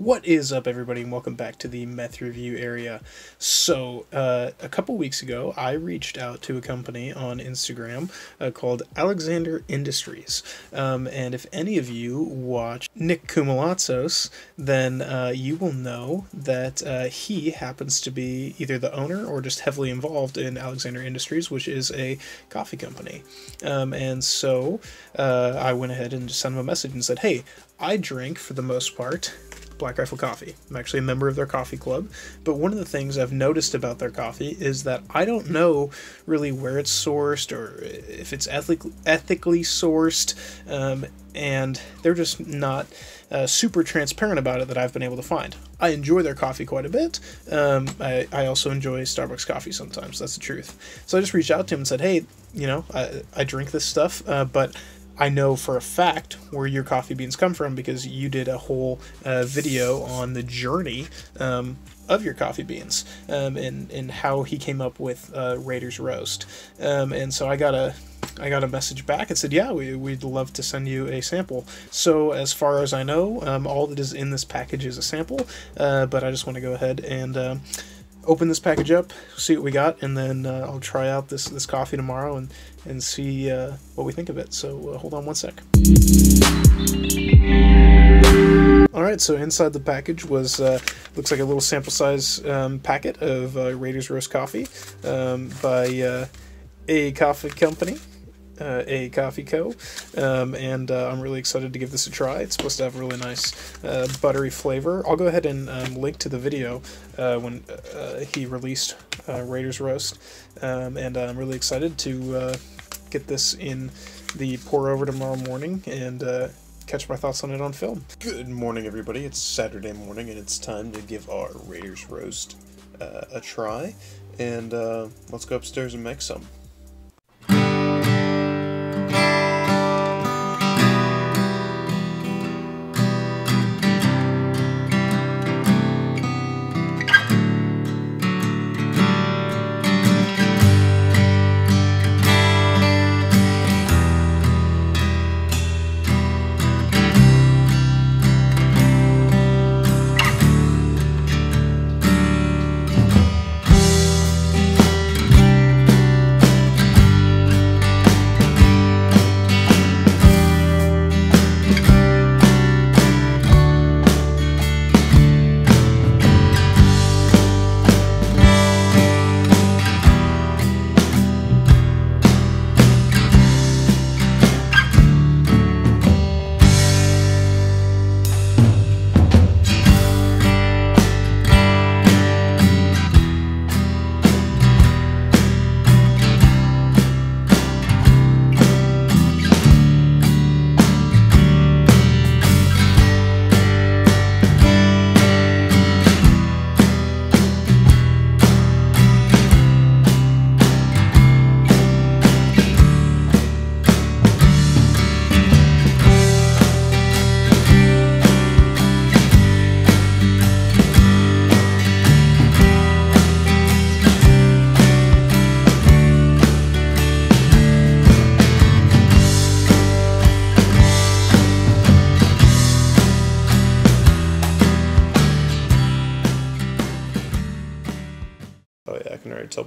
What is up, everybody, and welcome back to the meth review area. So, uh, a couple weeks ago, I reached out to a company on Instagram uh, called Alexander Industries. Um, and if any of you watch Nick Koumalatsos, then uh, you will know that uh, he happens to be either the owner or just heavily involved in Alexander Industries, which is a coffee company. Um, and so uh, I went ahead and just sent him a message and said, hey, I drink, for the most part, Black Rifle Coffee. I'm actually a member of their coffee club, but one of the things I've noticed about their coffee is that I don't know really where it's sourced or if it's ethic- ethically sourced, um, and they're just not uh, super transparent about it that I've been able to find. I enjoy their coffee quite a bit. Um, I, I also enjoy Starbucks coffee sometimes, that's the truth. So I just reached out to him and said, hey, you know, I, I drink this stuff, uh, but I know for a fact where your coffee beans come from because you did a whole uh, video on the journey um, of your coffee beans um, and, and how he came up with uh, Raiders Roast. Um, and so I got a I got a message back and said, yeah, we, we'd love to send you a sample. So as far as I know, um, all that is in this package is a sample, uh, but I just want to go ahead and uh, open this package up, see what we got, and then uh, I'll try out this this coffee tomorrow and and see uh, what we think of it. So uh, hold on one sec. All right, so inside the package was uh, looks like a little sample size um, packet of uh, Raiders Roast Coffee um, by uh, a coffee company uh, a coffee co um, and uh, i'm really excited to give this a try. It's supposed to have a really nice uh, buttery flavor. I'll go ahead and um, link to the video uh, when uh, he released uh, raiders roast um, and i'm really excited to get this in the pour over tomorrow morning and catch my thoughts on it on film. Good morning everybody. It's saturday morning and it's time to give our raiders roast a try. And let's go upstairs and make some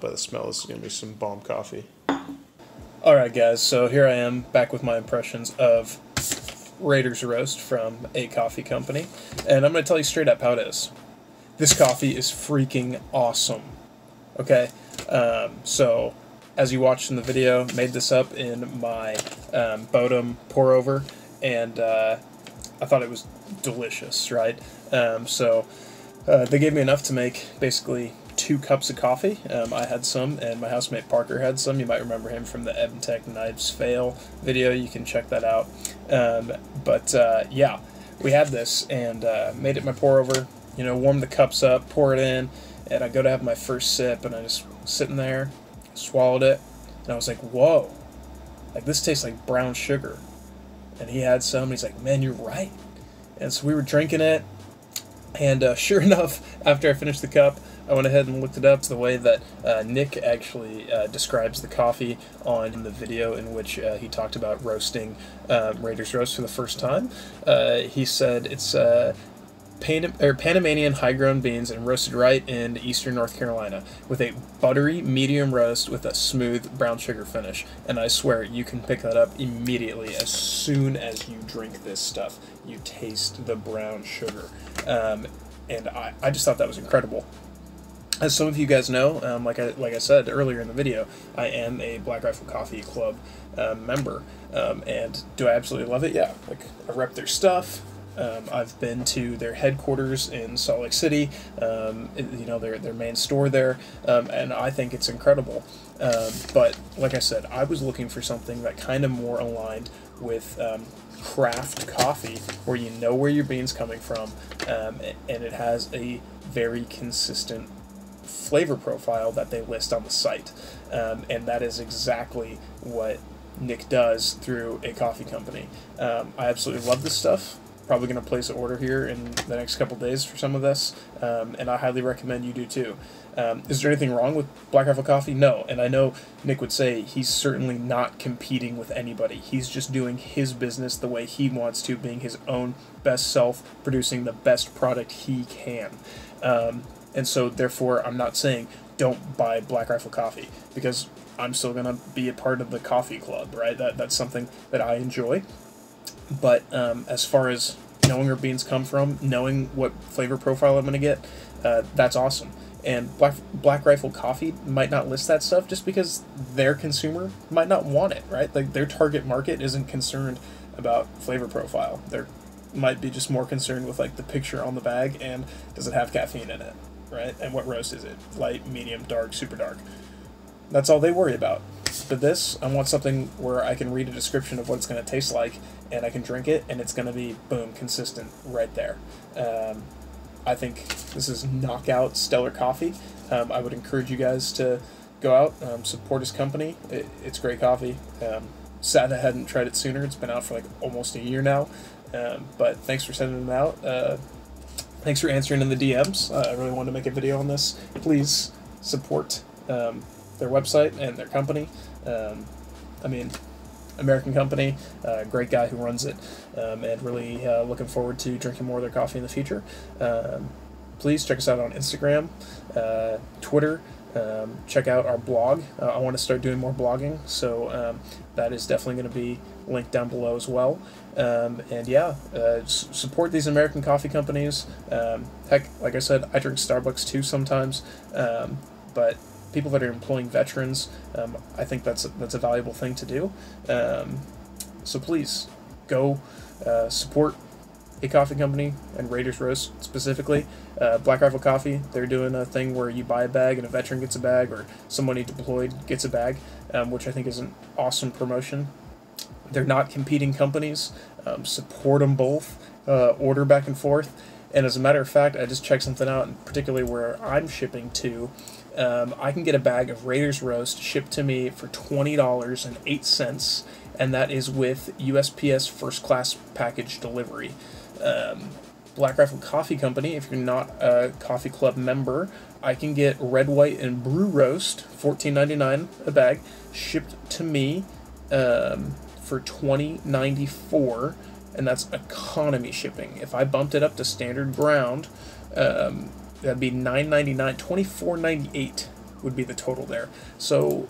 by the smell this is gonna be some bomb coffee. Alright guys, so here I am back with my impressions of Raiders Roast from A Coffee Company. And I'm going to tell you straight up how it is. This coffee is freaking awesome. Okay? Um, so, as you watched in the video, made this up in my um, Bodum pour over, and uh, I thought it was delicious, right? Um, so, uh, they gave me enough to make basically two cups of coffee. Um, I had some, and my housemate Parker had some. You might remember him from the MTech Knives Fail video. You can check that out. Um, but uh, yeah, we had this and uh, made it my pour over. You know, warm the cups up, pour it in, and I go to have my first sip, and I just sitting there, swallowed it, and I was like, whoa, like this tastes like brown sugar. And he had some, and he's like, man, you're right. And so we were drinking it, and uh, sure enough, after I finished the cup, I went ahead and looked it up the way that uh, Nick actually uh, describes the coffee on the video in which uh, he talked about roasting uh, Raiders Roast for the first time. Uh, he said it's uh, Pan- or Panamanian high grown beans and roasted right in eastern North Carolina with a buttery medium roast with a smooth brown sugar finish. And I swear you can pick that up immediately as soon as you drink this stuff. You taste the brown sugar. Um, and I, I just thought that was incredible. As some of you guys know, um, like I like I said earlier in the video, I am a Black Rifle Coffee Club um, member, um, and do I absolutely love it? Yeah, like I rep their stuff. Um, I've been to their headquarters in Salt Lake City, um, you know their their main store there, um, and I think it's incredible. but like I said, I was looking for something that kind of more aligned with craft coffee, where you know where your beans coming from, and it has a very consistent flavor profile that they list on the site. Um, and that is exactly what Nick does through a coffee company. Um, I absolutely love this stuff. Probably going to place an order here in the next couple days for some of this, um, and I highly recommend you do too. Um, is there anything wrong with Black Rifle Coffee? No, and I know Nick would say he's certainly not competing with anybody. He's just doing his business the way he wants to, being his own best self, producing the best product he can. Um, and so, therefore, I'm not saying don't buy Black Rifle coffee because I'm still gonna be a part of the coffee club, right? That that's something that I enjoy. But um, as far as knowing where beans come from, knowing what flavor profile I'm gonna get, uh, that's awesome. And Black Black Rifle Coffee might not list that stuff just because their consumer might not want it, right? Like their target market isn't concerned about flavor profile. They're might be just more concerned with like the picture on the bag and does it have caffeine in it right? And what roast is it? Light, medium, dark, super dark. That's all they worry about. But this, I want something where I can read a description of what it's going to taste like, and I can drink it, and it's going to be boom consistent right there. Um, I think this is knockout stellar coffee. Um, I would encourage you guys to go out, um, support his company. It, it's great coffee. Um, sad I hadn't tried it sooner. It's been out for like almost a year now. Um, but thanks for sending them out. Uh, thanks for answering in the DMs. Uh, I really wanted to make a video on this. Please support um, their website and their company. Um, I mean, American company, uh, great guy who runs it, um, and really uh, looking forward to drinking more of their coffee in the future. Um, please check us out on Instagram, uh, Twitter. Um, check out our blog. Uh, I want to start doing more blogging, so um, that is definitely going to be linked down below as well. Um, and yeah, uh, s- support these American coffee companies. Um, heck, like I said, I drink Starbucks too sometimes, um, but people that are employing veterans, um, I think that's a, that's a valuable thing to do. Um, so please go uh, support a coffee company and Raiders Roast specifically. Uh, Black Rifle Coffee, they're doing a thing where you buy a bag and a veteran gets a bag, or somebody deployed gets a bag, um, which I think is an awesome promotion they're not competing companies. Um, support them both. Uh, order back and forth. And as a matter of fact, I just checked something out, particularly where I'm shipping to. Um, I can get a bag of Raiders roast shipped to me for twenty dollars and eight cents, and that is with USPS first class package delivery. Um, Black Rifle Coffee Company, if you're not a coffee club member, I can get red, white, and brew roast, fourteen ninety nine a bag, shipped to me. Um, for 2094 and that's economy shipping. If I bumped it up to standard ground, um, that'd be 999 2498 would be the total there. So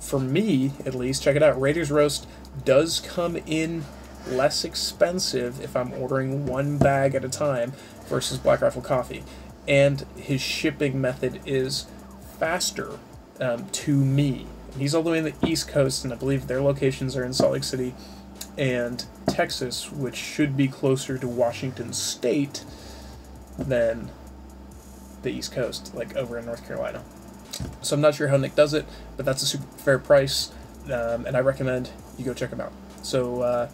for me, at least, check it out. Raiders Roast does come in less expensive if I'm ordering one bag at a time versus Black Rifle Coffee. And his shipping method is faster um, to me He's all the way in the East Coast, and I believe their locations are in Salt Lake City and Texas, which should be closer to Washington State than the East Coast, like over in North Carolina. So I'm not sure how Nick does it, but that's a super fair price, um, and I recommend you go check him out. So uh,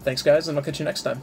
thanks, guys, and I'll catch you next time.